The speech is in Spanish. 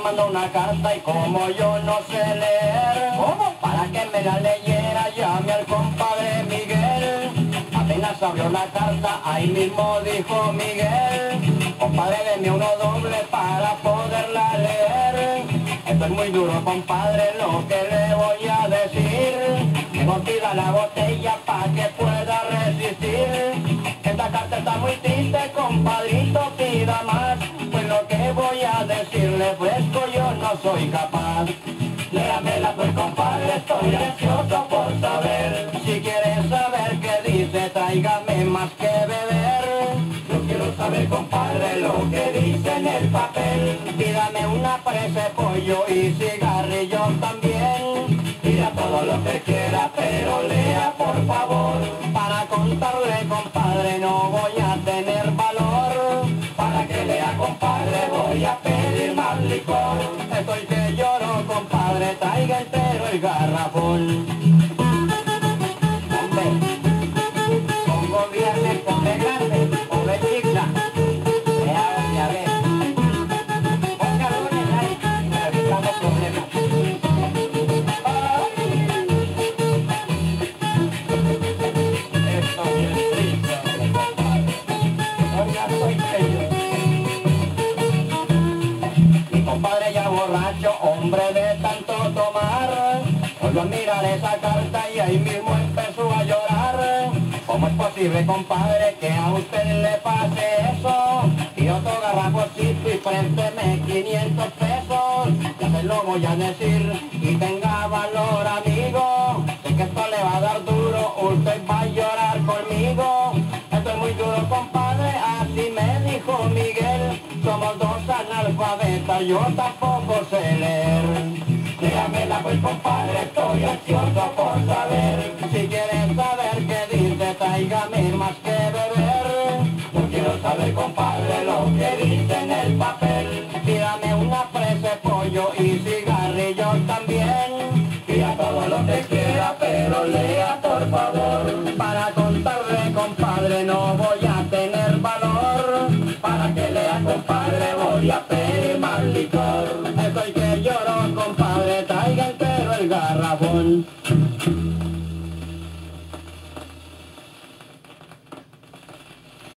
una carta y como yo no sé leer. Para que me la leyera llame al compadre Miguel. Apenas abrió la carta, ahí mismo dijo Miguel, compadre deme uno doble para poderla leer. Esto es muy duro compadre lo que le voy a decir. Me tira la botella para que decirle fresco yo no soy capaz. Léamela pues compadre, estoy ansioso por saber. Si quieres saber qué dice, tráigame más que beber. Yo quiero saber compadre lo que dice en el papel. Pídame una presa pollo y cigarrillos también. Pida todo lo que quiera, pero lea por favor. Para contarle compadre no voy a tener Estoy que lloro compadre, traiga entero el garrafón. Compadre ya borracho, hombre de tanto tomar, volvió a mirar esa carta y ahí mismo empezó a llorar. ¿Cómo es posible, compadre, que a usted le pase eso? Y otro garrafocito y présteme 500 pesos. Ya se lo voy a decir y tenga valor, amigo. Sé que esto le va a dar duro, usted va a llorar dos analfabetas, yo tampoco sé leer. Léamela pues compadre, estoy ansioso por saber. Si quieres saber qué dice, tráigame más que beber. Yo quiero saber compadre lo que dice en el papel. Pídame una presa pollo y cigarrillos también. Pida todo lo que quiera, pero lea por favor. Para voy a pedir más licor. Estoy que lloro compadre, traiga entero el garrafón.